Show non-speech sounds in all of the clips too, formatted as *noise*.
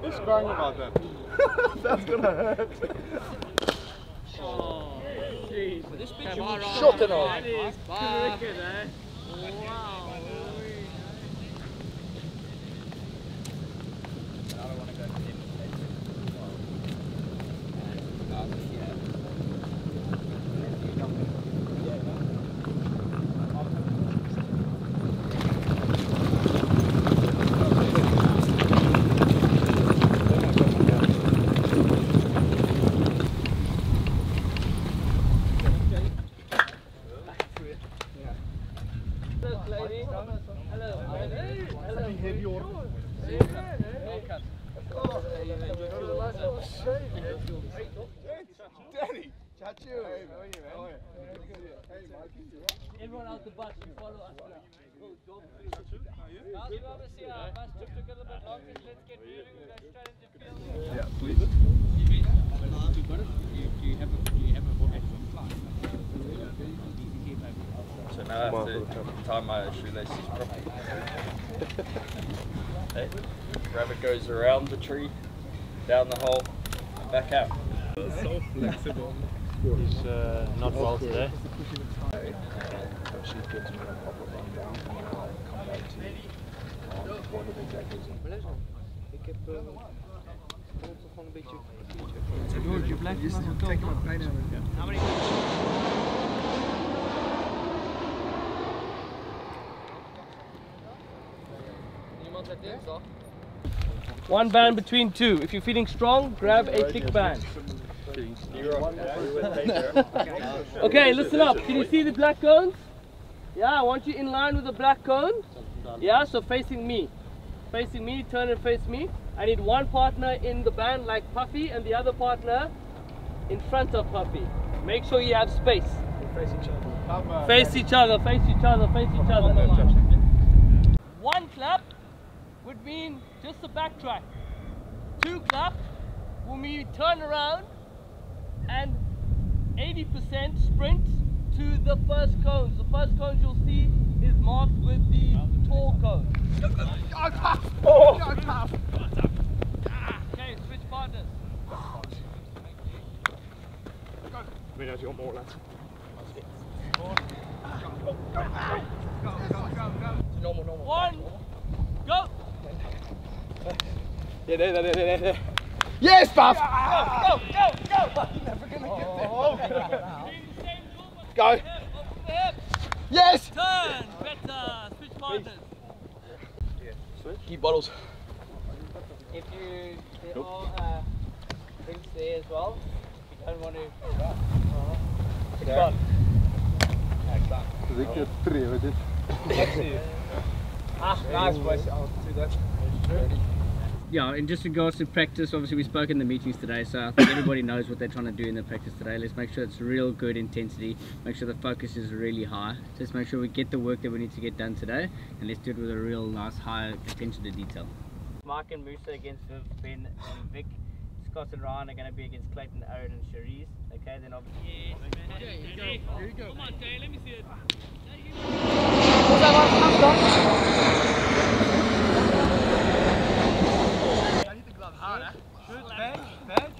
Who's crying about that? *laughs* That's gonna hurt. Shot and all. Danny, chat you. Hey, how are you, man? Hey, Mikey. Everyone out the bus, you follow us now. Go, please. Now you obviously our bus took a little bit longer. Let's get moving. We're going straight into field. Yeah, please. So now I have to tie my shoelaces properly. *laughs* hey, rabbit goes around the tree, down the hole, and back out. So flexible. He's uh, not well today. She gives me a proper rundown and I'll come back to you on what it exactly is. Ik heb uh, gewoon een beetje. George, je blijft maar zo One band between two. If you're feeling strong, grab a thick band. *laughs* Okay, listen up. Can you see the black cones? Yeah, I want you in line with the black cone. Yeah, so facing me. Facing me, turn and face me. I need one partner in the band like Puffy and the other partner in front of Puffy. Make sure you have space. Face each other, face each other, face each other. One clap would mean just a backtrack. Two clap will mean turn around and 80% sprint to the first cones. The first cones you'll see is marked with the tall cone. Okay, switch partners. Normal, normal. One, go! Yeah, there, there, there, there, there. Yes, Buff! Go, go, go! Go! Hip, over the hip. Yes! Turn, better, switch partners. Keep bottles. If you, there are uh, drinks there as well. If you don't want to. Dus ik heb drie, weet je. Ah, nice, boys. I'll do that. Yeah, and just regards to practice, obviously we spoke in the meetings today, so I think *coughs* everybody knows what they're trying to do in the practice today. Let's make sure it's real good intensity, make sure the focus is really high. Just make sure we get the work that we need to get done today, and let's do it with a real nice high attention to detail. Mark and Musa against Viv, Ben and Vic. Scott and Ryan are going to be against Clayton, Aryan, and Shariz. Okay, then obviously. Yes, Here you go. Here you go. Come on, Tay, let me see it. Goed, weg, weg.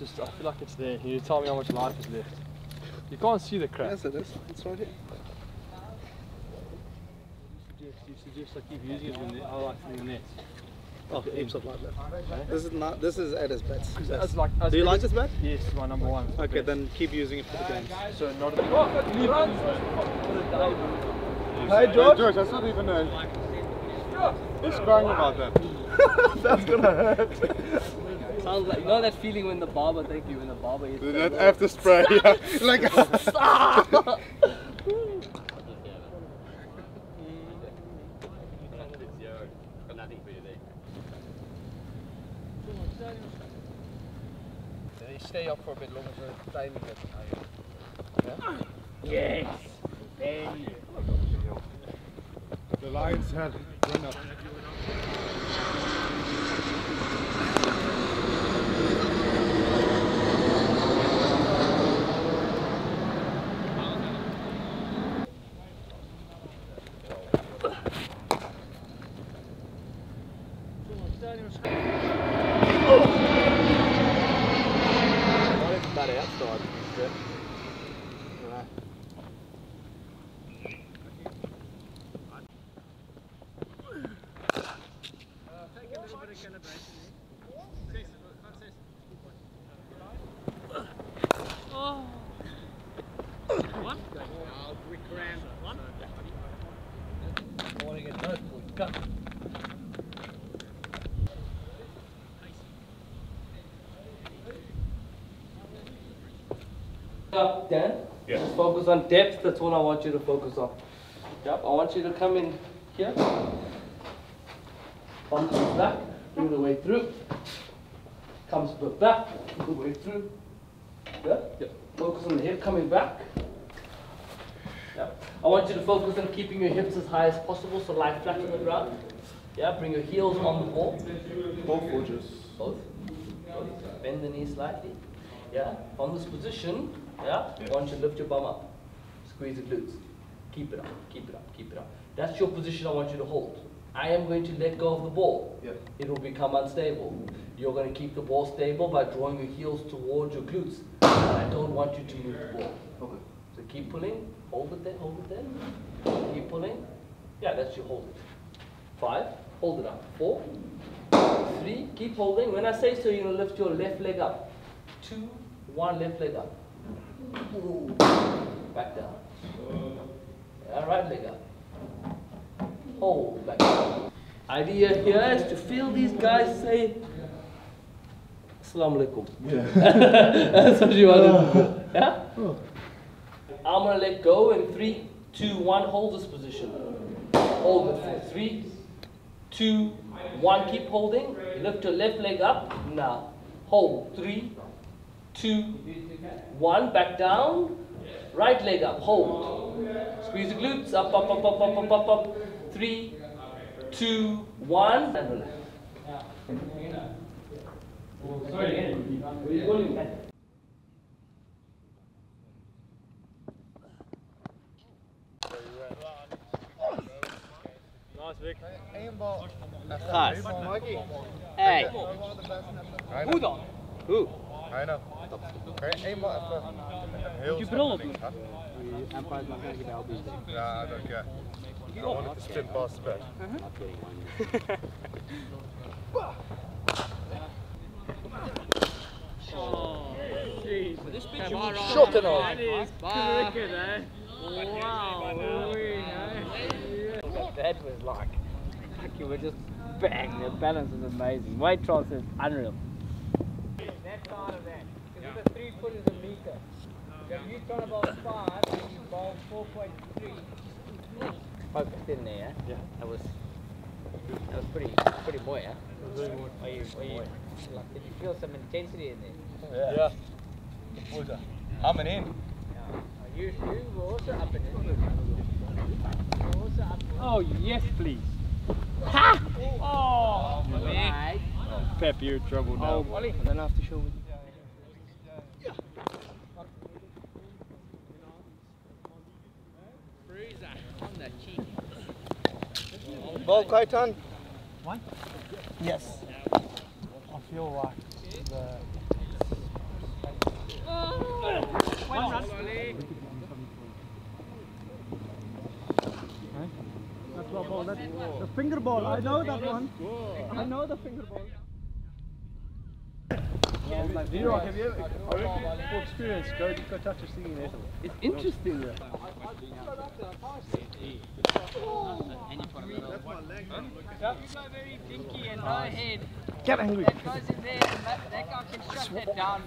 It's just, I feel like it's there. Can You tell me how much life is left. You can't see the crack. Yes, it is. It's right here. You suggest, you suggest I keep using it when the, I like in the nets. Oh, heaps of like that. This is not. This is at his bets. That's like, Do you like this bat? Yes, my number one. Okay, then keep using it for the games. So not a oh, Hey, George. George, that's not even a. He's crying about that. *laughs* That's gonna hurt. *laughs* Sounds like you know that feeling when the barber thank you when the barber hits the That ball. after spray, yeah. *laughs* like. *laughs* They stay up for a bit longer so the timing gets higher. Yes. The Lions had run up. Hurt. boy. Come. Up, Dan. Yeah. Just focus on depth. That's all I want you to focus on. Yep. I want you to come in here. Bump the back. Bring the way through. Comes back. Bring the way through. Yeah. Yep. Focus on the hip coming back. Yeah. I want you to focus on keeping your hips as high as possible, so lie flat on the ground. Yeah, bring your heels on the ball. Both or just. Both. Both. Bend the knee slightly. Yeah. From this position, yeah, I want you to lift your bum up. Squeeze the glutes. Keep it up, keep it up, keep it up. That's your position I want you to hold. I am going to let go of the ball. Yeah. It will become unstable. You're going to keep the ball stable by drawing your heels towards your glutes. I don't want you to move the ball. Okay. So keep pulling, hold it there, hold it there. Keep pulling. Yeah, that's you hold it. Five, hold it up. Four, three, keep holding. When I say so, you're gonna lift your left leg up. Two, one, left leg up. Ooh. Back down. Yeah, right leg up. Hold, back down. Idea here is to feel these guys say, Assalamu alaikum. *laughs* That's what you want to do. *laughs* Yeah? Oh. I'm gonna let go in three, two, one. Hold this position. Hold it for three, two, one. Keep holding. Lift your left leg up. Now, hold. Three, two, one. Back down. Right leg up. Hold. Squeeze the glutes. Up, up, up, up, up, up, up, up. Three, two, one. And relax. Sorry again. Where are you going? Nice, Vic. Gast. Hey. Hoe dan? Hoe? I know. Kan je eenmaal even een heel je snel bril op ding doen? gaan? Empire's not going to get out these days. Ja, I don't care. I wanted to spin past the back. Not getting one. Oh, jeez. This bitch Shot and all. That is cricket, eh? Wow. That was like, fuck you were just bang. The balance was amazing. Weight transfer is unreal. That side of that, because with a three foot is a meter. Oh, if you try to bowl five and you bowl 4.3, focused in there. Yeah. That was, that was pretty, pretty moy, huh? Are you, are you, like, did you feel some intensity in there? Yeah. I'm in. Yeah. You, you were also up in. You were also up in it. Oh, yes, please. Ha! Oh, Right. Pep, you're in trouble now. Oh, Wally. I don't have to show Bruiser on the cheek. Ball, Kaitan. Yes. I feel like the That's ball. That, the finger ball. I know that one. I know the finger ball. Like, Have you know, have you ever, experience, go, go touch a singing? It's interesting though. That's my leg. You go very dinky and head. Get angry. That in there and that, that guy can shut that down.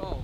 Oh.